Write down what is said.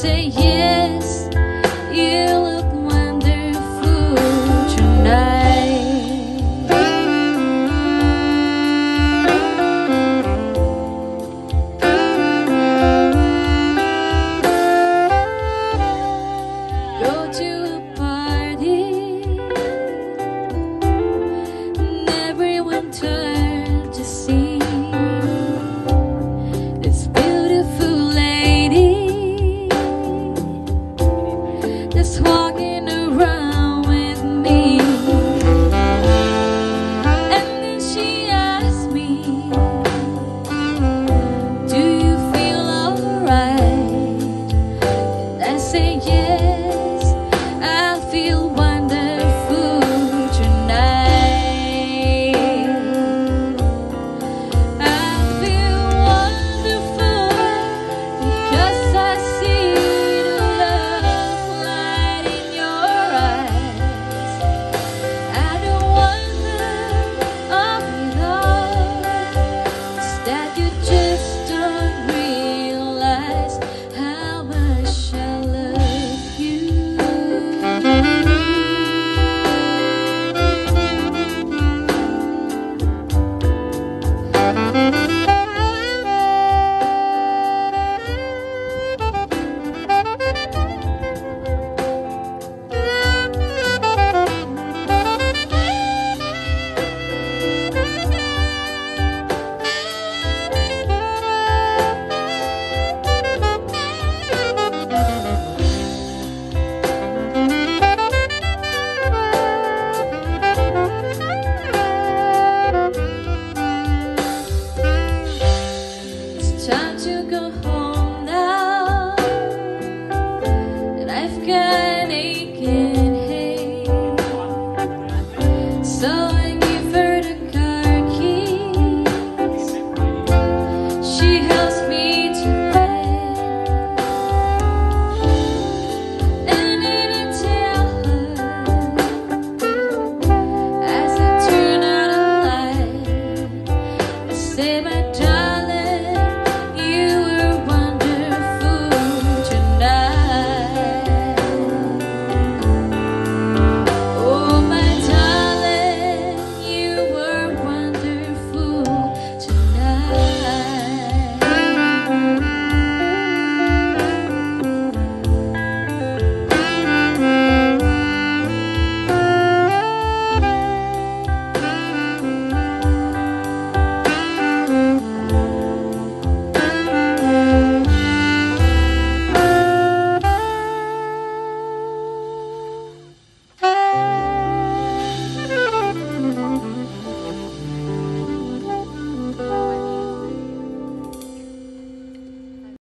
say yeah. you